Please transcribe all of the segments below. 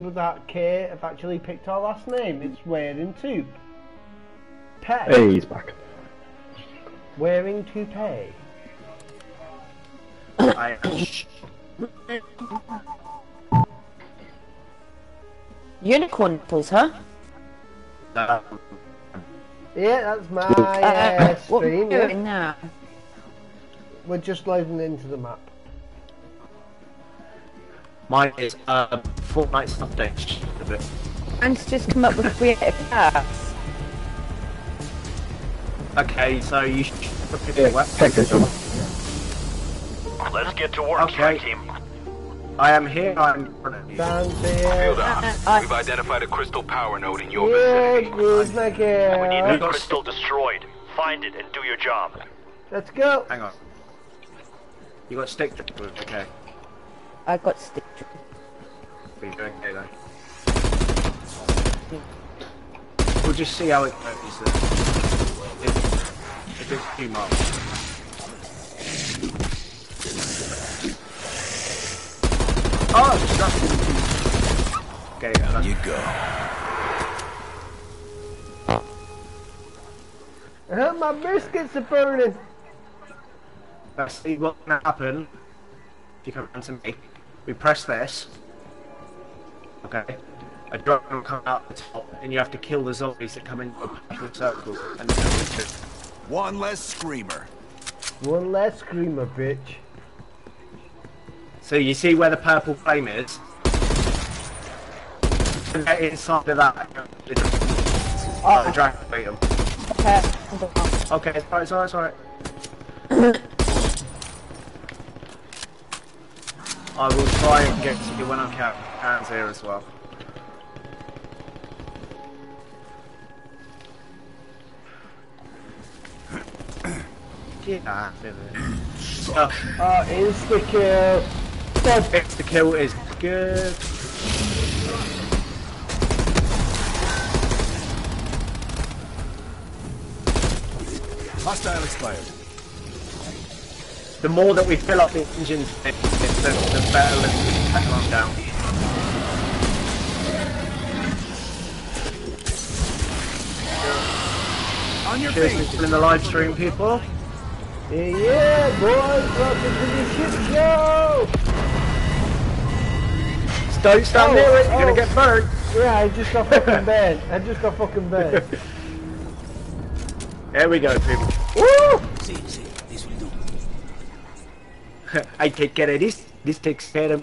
that Kate have actually picked our last name. It's wearing tube. Pay. Hey, he's back. Wearing toupee. I Unicorn nipples, huh? uh, Yeah, that's my Uh, uh, what are we stream. Yeah. now? We're just loading into the map. Mine is uh, Fortnite's update. A bit. And to just come up with creative tasks. Okay, so you should prepare Yeah, your weapon. technical. Let's get to work, Okay. strike team. I am here. I'm in front of you. Field ops. We've identified a crystal power node in your Yeah, vicinity. good, make We need it. that crystal destroyed. Find it and do your job. Let's go. Hang on. You got stick to Okay. I got stick. Be okay then. We'll just see how it goes. Then. If, if it's too much. Oh, it's just- Okay, yeah, You go. Uh, my biscuits are burning. Let's see what's gonna happen. If you come around to me, we press this. Okay. A drop will come out the top, and you have to kill the zombies that come in a perfect circle. And One less screamer. One less screamer, bitch. so you see where the purple flame is. And get inside of that. Oh, the dragon beat 'em. Okay. Okay, it's alright, it's alright, it's alright. I will try and get to you when I can. Hands here as well. Yeah, oh, Oh, insta kill. Stop. it's the kill is good. Hostile expired. The more that we fill up the engines, the, the, the better the technology down. On your Cheers feet. for still in the live stream, people. Yeah, yeah, boys. Welcome to the shit show. Don't stand Oh, near it, you're oh. gonna get oh. burnt. Yeah, I just got fucking banned. I just got fucking banned. There we go, people. Woo! See, see, this will do. I take care of this. This takes care of.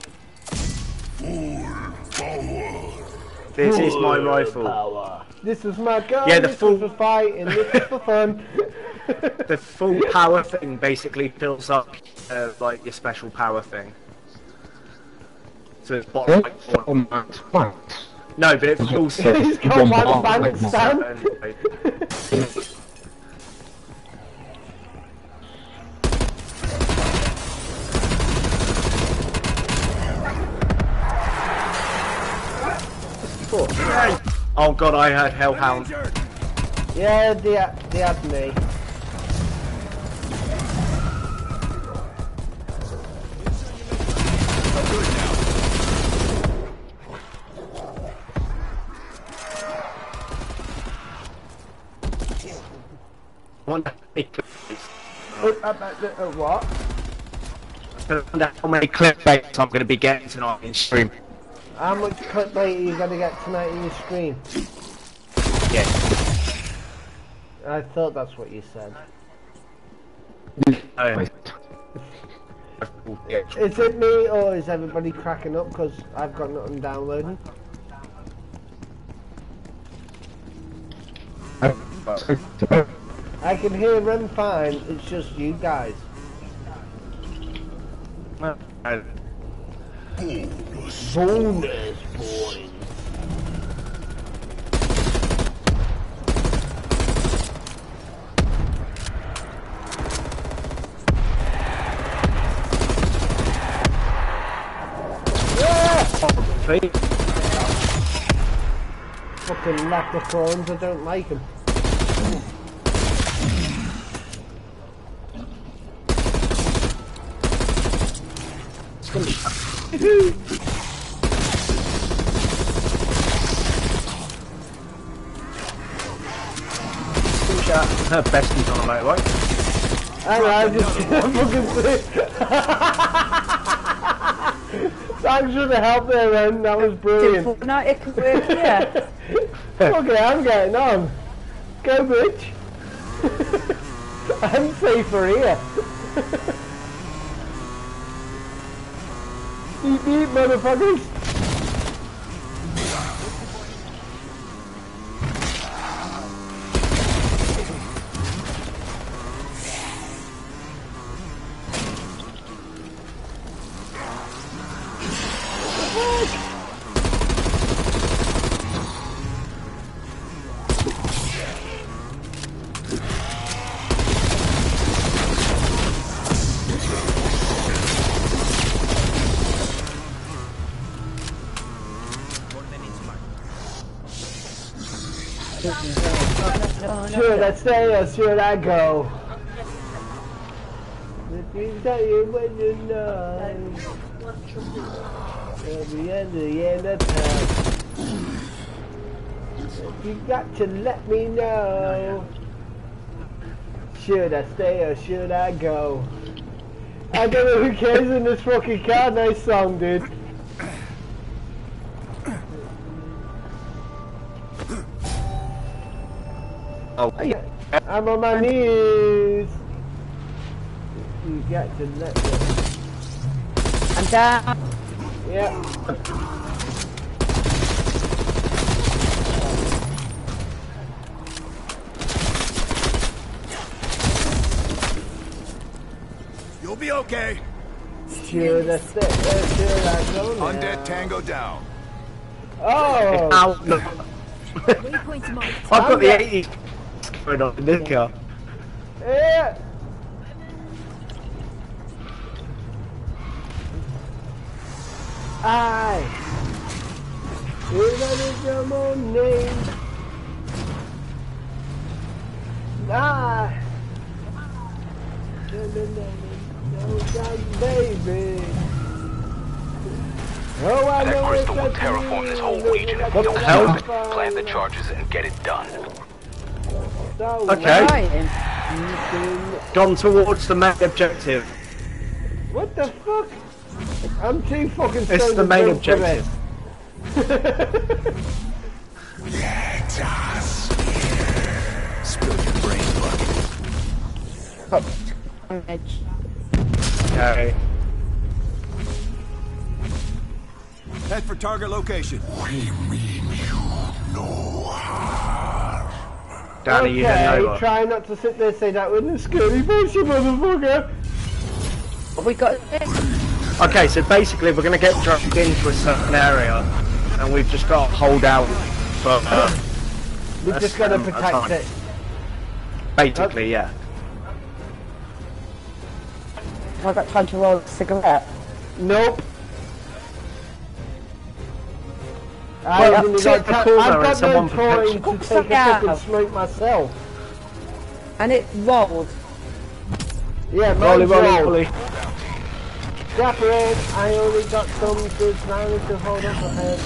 This is my rifle. Power. This is my gun. Yeah, the this full- is for fighting. This is for fun. The full power thing basically fills up uh, like your special power thing. So it's bottom right corner. On that fact. No, but it fills. He's got one bank stand. Oh god, I heard Hellhound. Yeah, they, they had me. I'm good now. wonder how many clickbaits- Uh, uh, uh, uh, what? I wonder how many clickbaits I'm going to be getting tonight in stream. How much clickbait are you gonna get tonight in your stream? Yeah. I thought that's what you said. Oh. Is it me or is everybody cracking up because I've got nothing downloading? I can hear them fine, it's just you guys. Bonus points. Yeah! Fucking of I don't like them. Her bestie's on a motorbike. Hang on, I just fucking Thanks for the help there, Ren. That was brilliant. Fortnite it could work here? okay, I'm getting on. Go, bitch. I'm safer here. beep beep, motherfuckers. Should I stay or should I go? If you tell you when you know, at the end of the end of time. If you got to let me know. Should I stay or should I go? I don't know who cares in this fucking car. Nice song, dude. Oh, I'm on my knees. You got to let me. I'm down. Yeah. You'll be okay. Should I stay or should I go now? Undead Tango down. Oh, Ow, look. I've got the 80 going on in this car. yeah. I. Is that your more name? I. No, no, no, no, no, no, baby. Oh, I That crystal will terraform this whole region if What we the don't hell? stop it. Plant the charges and get it done. So Okay. Ryan. well, Gone towards the main objective. What the fuck? I'm too fucking stoned It's the main drink for objective. Spill your brain bucket. Edge. Okay. Head for target location. Danny, you okay, heading over. try not to sit there and say that with a scary face, you motherfucker. Have we got this? Okay, so basically we're going to get dropped into a certain area, and we've just got to hold out for, uh, We've just got to protect it. basically, yeah. Have I got time to roll a cigarette? Nope. I Well, haven't even got the ti- corner I've and got no someone time to take a Yeah. fucking smoke myself. And it rolled. Yeah, Rolly, mine's rolly, rolled. rolly. Dapper Ed, I only got some to trying to hold up my head.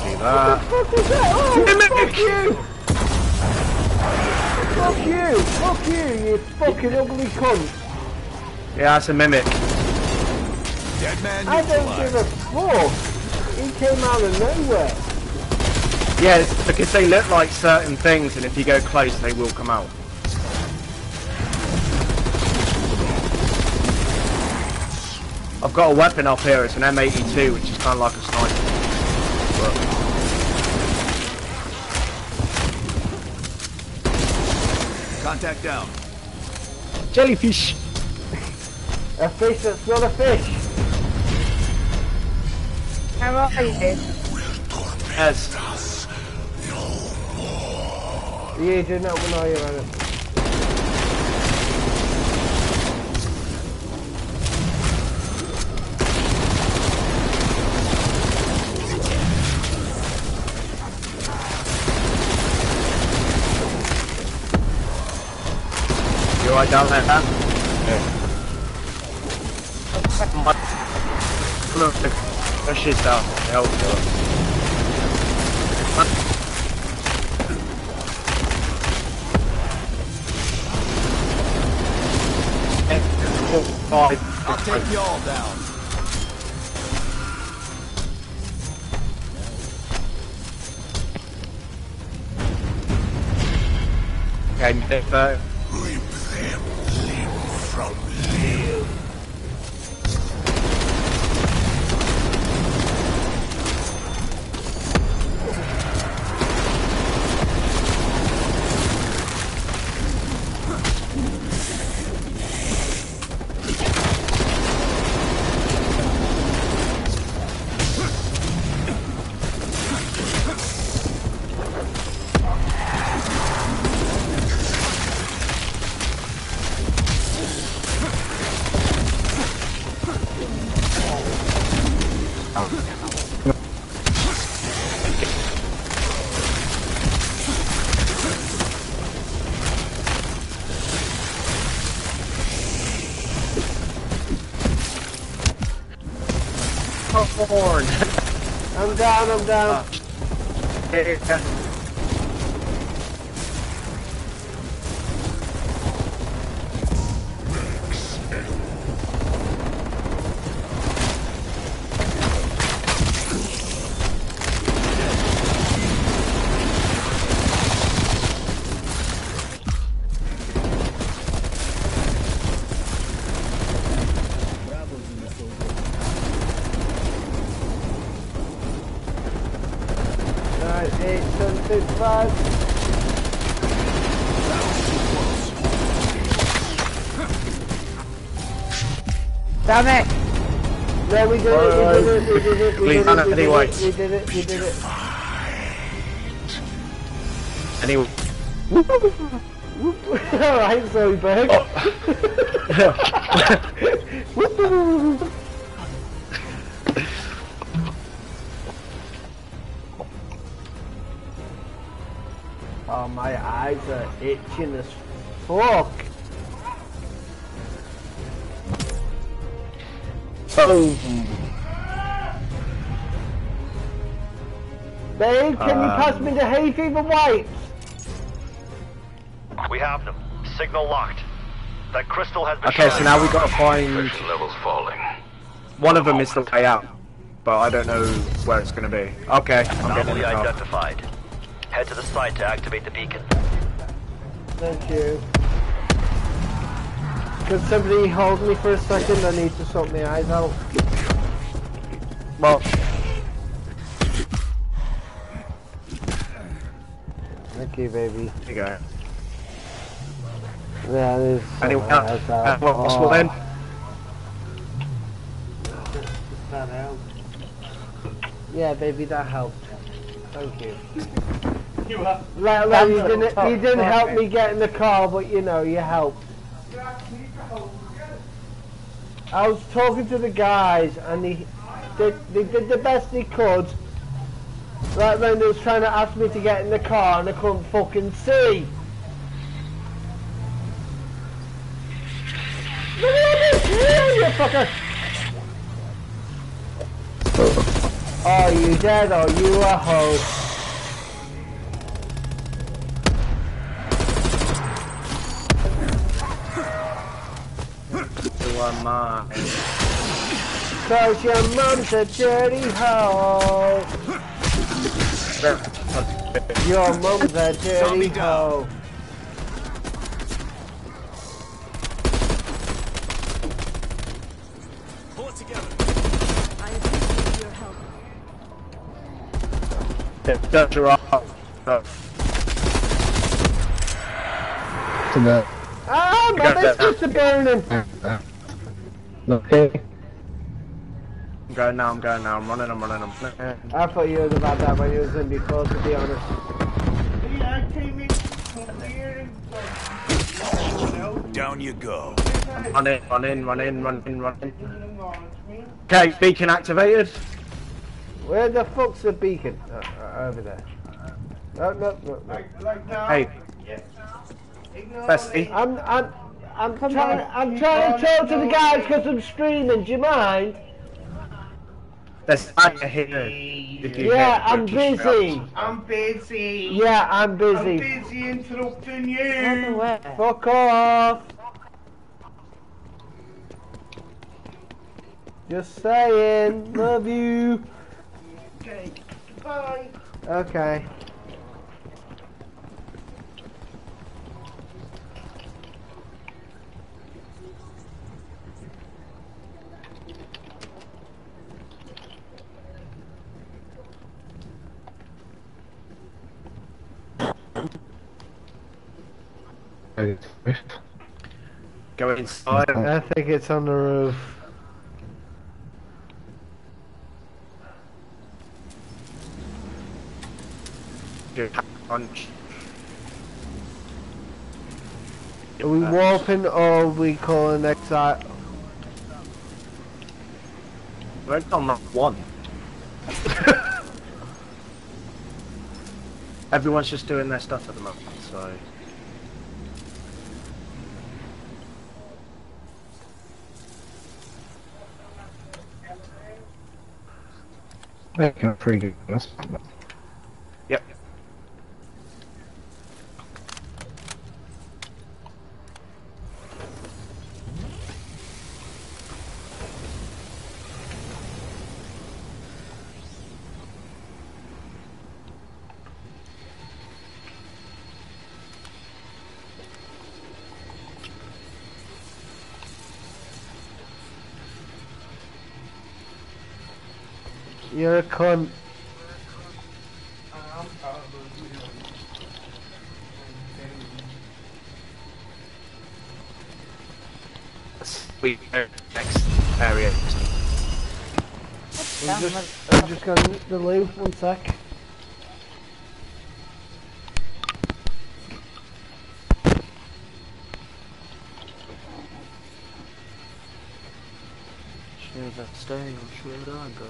See that. Fuck is that? Oh, fuck you! Fuck you! Fuck you, you fucking ugly cunt! Yeah, that's a mimic. Dead man I don't neutralized. give a fuck! He came out of nowhere. Yeah, it's because they look like certain things, and if you go close, they will come out. I've got a weapon up here, it's an M82, which is kind of like a sniper. But Contact down. jellyfish! A fish that's not a fish. How are you? Yes. You do not know you're on it. You alright down there, man? Look, I'll take you all down. Okay, you take that. I'm down, I'm down. Ah. Yeah. Damn it! No, we did it, we did it, we did it, we did Leave on it, it we did anyway. it, we did it, we did it. Anyway. Alright, sorry, Berg. oh, my eyes are itching as fuck. Boom. Babe, can you Um. pass me the hay fever wipes? We have them. Signal locked. That crystal has been Okay, so now we gotta find Infection levels falling. one of them is the way out, but I don't know where it's gonna be. Okay, I'm getting in Anomaly the car. identified. Head to the site to activate the beacon. Thank you. Could somebody hold me for a second? I need to sort my eyes out. Well, Thank you, baby. here you go. Yeah, there's Anyone my else? Uh, out. well, what's what then? That helped. Yeah, baby, that helped. Thank you. Like, like you didn't, you didn't help me get in the car, but you know, you helped. I was talking to the guys, and they, they, they did the best they could. Right when they was trying to ask me to get in the car, and I couldn't fucking see. Look at this, you fucker! Oh, you dead or you a hoe? Are mine. Cause your mom's a dirty hoe. Your mom's a dirty Zombie down. hoe. Pull it together. I appreciate your help. That's right. Uh, Ah, my got that. biscuits are burning. Okay. I'm going now, I'm going now, I'm running, I'm running, I'm running. I thought you was about that when you was in before, to be honest. Down you go. Run in, run in, run in, run in, run in. Okay, beacon activated. Where the fuck's the beacon? Uh, uh, over there. No, no, no, no. Hey. Bestie. I'm, I'm, I'm trying, I'm trying to talk to the guys because I'm streaming. Do you mind? There's a here. If you Yeah, I'm busy. I'm busy. Yeah, I'm busy. I'm busy. busy interrupting I don't you. where. Fuck off. Just saying. Love you. Okay. Bye. Okay. Go inside. I think it's on the roof. Punch. Are we uh, warping or are we calling exfil? We're on that one. Everyone's just doing their stuff at the moment, so. Making a pretty good mess. Yep. You're a cunt. We next area. I'm just, I'm just gonna the loop. One sec. Should I stay or should I go?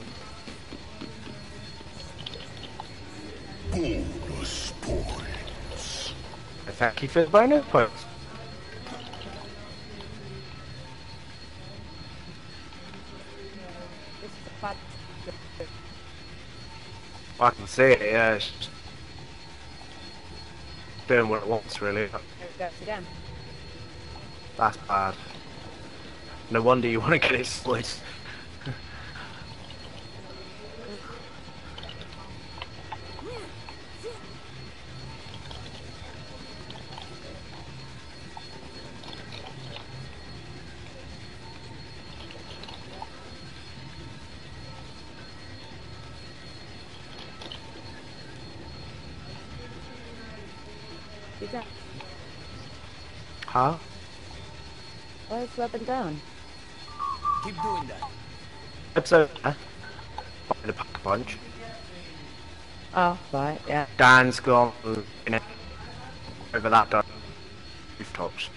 Bonus points. Thank you for the bonus points. I can see it, yeah. It's just doing what it wants, really. There it goes again. That's bad. No wonder you want to get it split. Huh? Where's the weapon down? Keep doing that. It's a uh, the pack punch. Oh, right, yeah. Dan's gone in it over that door. rooftops.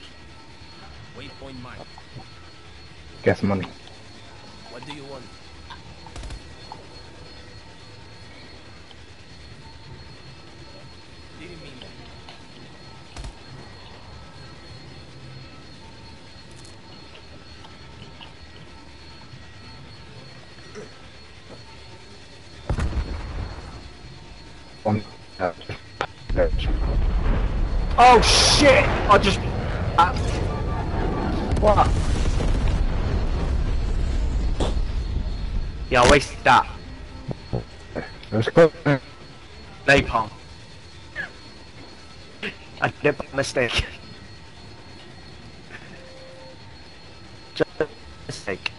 Waypoint mark. Get some money. What do you want? Didn't mean that. One. Uh, there. Oh shit! I just. Uh, what? Yeah, I wasted that. Let's go. Napalm. I did it by mistake. Just a mistake.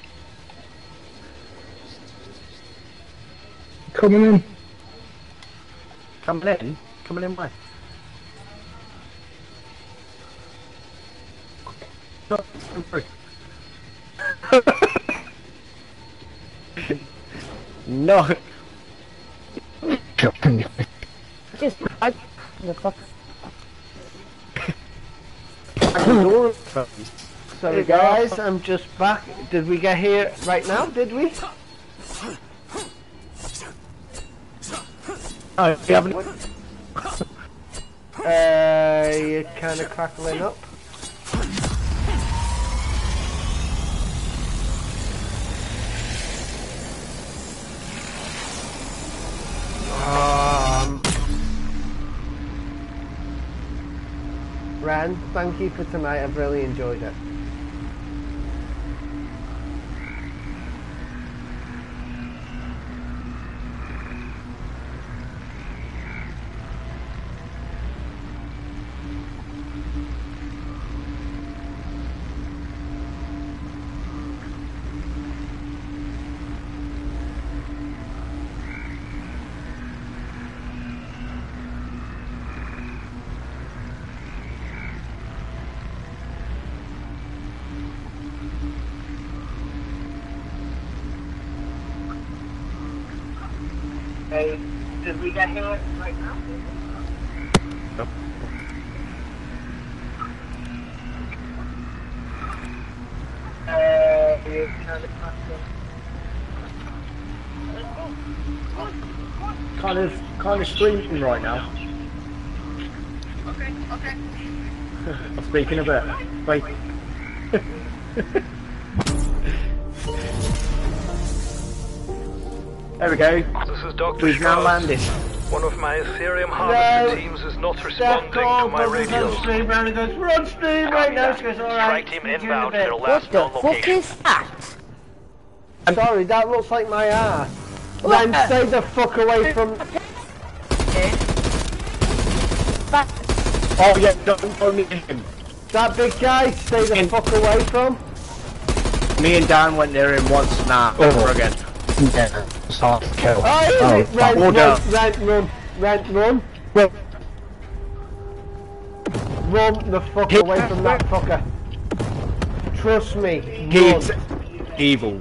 Coming in. Coming in? Coming in where? no. Just, I, the fuck. Sorry guys, I'm just back. Did we get here right now? Did we? Oh, you haven't. Uh, you're kind of crackling up. Um, Ren, thank you for tonight. I've really enjoyed it. Kind of Kind of, kind of streaming right now. Okay, okay. I'll speak in a bit. Bye. there we go. This is Dr. We've now landed. One of my Aetherium harvester No. teams is not Steph responding to my but on radio. stream and goes, we're on stream right now. Goes, alright. Strike team see you in a inbound to bit." their What the fuck is that? Sorry, that looks like my ass. What? Then stay the fuck away from... That Oh yeah, don't go near him. That big guy, stay the In- fuck away from. Me and Dan went near him once. Nah, Oh. never again. Yeah, it's hard to kill. Oh, is Oh, it? Rent, Orda. run, rent, run, rent, run. Well, Run the fuck He- away from that fucker. Trust me. He's evil.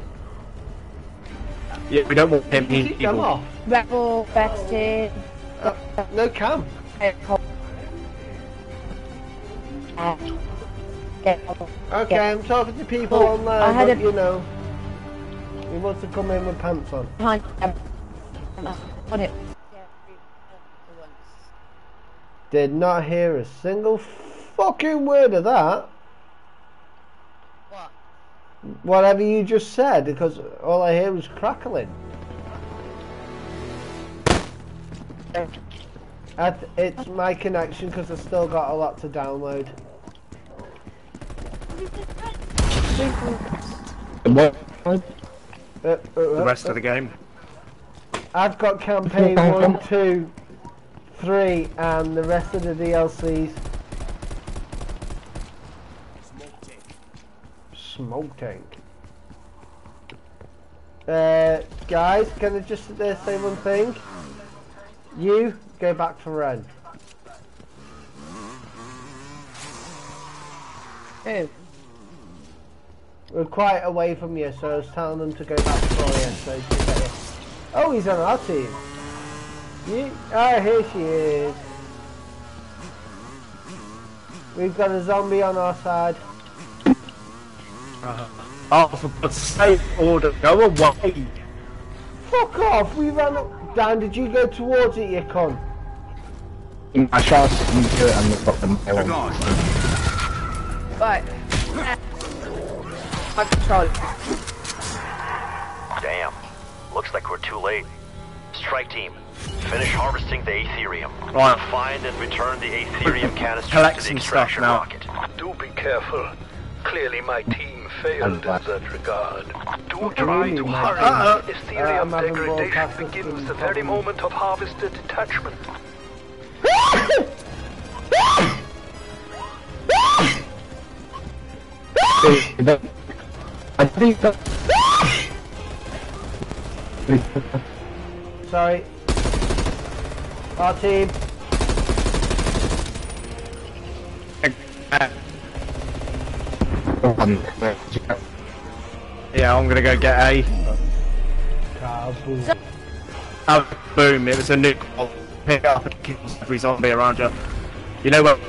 Yeah, we don't want him. He's Keep them evil. off. rebel, Baxter, Uh, no cam. Get Okay, I'm talking to people Oh, online, I had but a- you know. He wants to come in with pants on. behind him. On it. Did not hear a single fucking word of that. What? Whatever you just said, because all I hear was crackling. Th- it's my connection because I've still got a lot to download. what? Uh, uh, The uh, rest of the game. I've got campaign one, two, three, and the rest of the DLCs. Smoke tank. Uh, guys, can I just uh, say one thing? You go back for Ren. Who? We're quite away from you, so I was telling them to go back for you. So you get it. Oh, he's on our team. You, oh, here she is. We've got a zombie on our side. Oh, for God's sake, Orda, go away. Fuck off! We ran up. Dan, did you go towards it, you cunt? I shot you do it and they've got the mail on. Right. I control it. Damn. Looks like we're too late. Strike team, finish harvesting the Aetherium. Right. Find and return the Aetherium canisters Collect to the extraction now. rocket. Do be careful. Clearly my team failed in that regard. Do try to hurry. Uh, Aetherium I'm having degradation begins the very moment of harvested detachment. I think that. Sorry. Our team. Yeah, I'm gonna go get A. Kaboom. Oh, boom, it was a nuke. Pick up and kill every zombie around you. You know what?